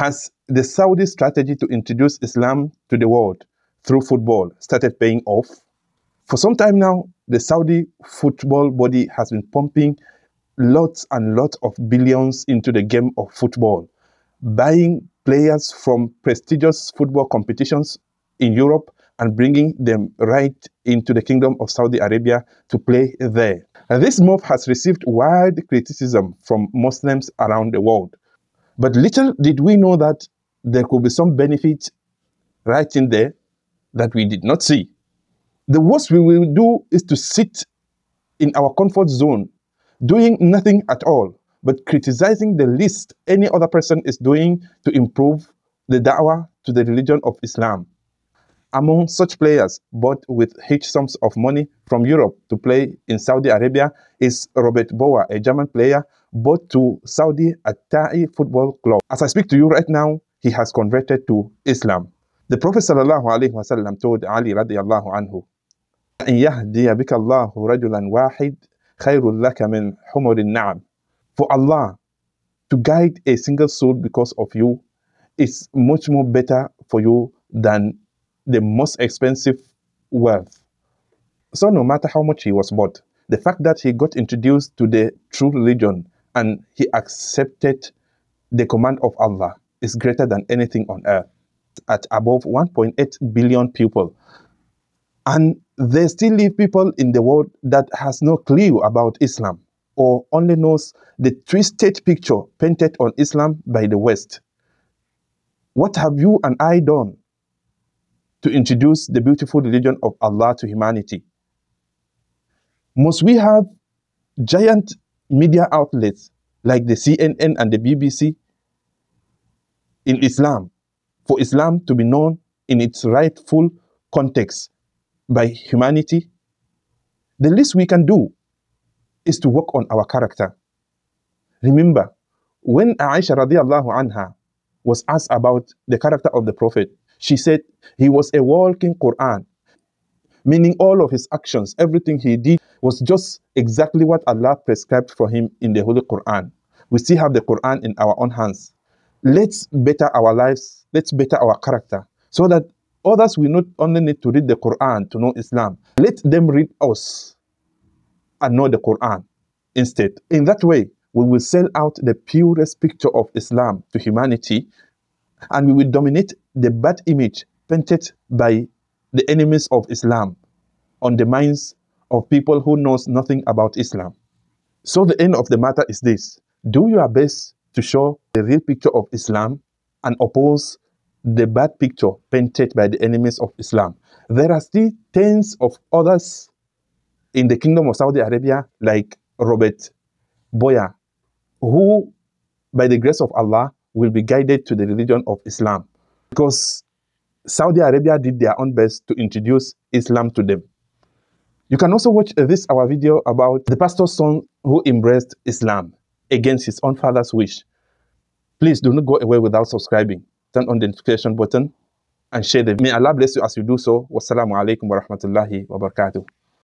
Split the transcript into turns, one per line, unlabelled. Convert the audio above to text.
Has the Saudi strategy to introduce Islam to the world through football started paying off? For some time now, the Saudi football body has been pumping lots and lots of billions into the game of football, buying players from prestigious football competitions in Europe and bringing them right into the Kingdom of Saudi Arabia to play there. And this move has received wide criticism from Muslims around the world. But little did we know that there could be some benefit right in there that we did not see. The worst we will do is to sit in our comfort zone, doing nothing at all, but criticizing the least any other person is doing to improve the da'wah to the religion of Islam among such players bought with huge sums of money from Europe to play in Saudi Arabia is Robert Bauer, a German player bought to Saudi Al-Tai Football Club. As I speak to you right now, he has converted to Islam. The Prophet wasallam told Ali radiallahu anhu, أن يهدي بك الله رجلا واحد خير لك من For Allah to guide a single soul because of you is much more better for you than the most expensive wealth. So no matter how much he was bought, the fact that he got introduced to the true religion and he accepted the command of Allah is greater than anything on earth at above 1.8 billion people. And there still live people in the world that has no clue about Islam or only knows the twisted picture painted on Islam by the West. What have you and I done to introduce the beautiful religion of Allah to humanity? Must we have giant media outlets like the CNN and the BBC in Islam for Islam to be known in its rightful context by humanity? The least we can do is to work on our character. Remember, when Aisha radiallahu anha was asked about the character of the Prophet, she said he was a walking Quran, meaning all of his actions, everything he did was just exactly what Allah prescribed for him in the Holy Quran. We still have the Quran in our own hands. Let's better our lives, let's better our character, so that others will not only need to read the Quran to know Islam, let them read us and know the Quran instead. In that way, we will sell out the purest picture of Islam to humanity and we will dominate the bad image painted by the enemies of Islam on the minds of people who knows nothing about Islam. So the end of the matter is this. Do your best to show the real picture of Islam and oppose the bad picture painted by the enemies of Islam. There are still tens of others in the Kingdom of Saudi Arabia like Robert Bauer, who by the grace of Allah will be guided to the religion of Islam because Saudi Arabia did their own best to introduce Islam to them. You can also watch uh, this our video about the pastor's son who embraced Islam against his own father's wish. Please do not go away without subscribing. Turn on the notification button and share the May Allah bless you as you do so. Wassalamu alaikum wa rahmatullahi wa barakatuh.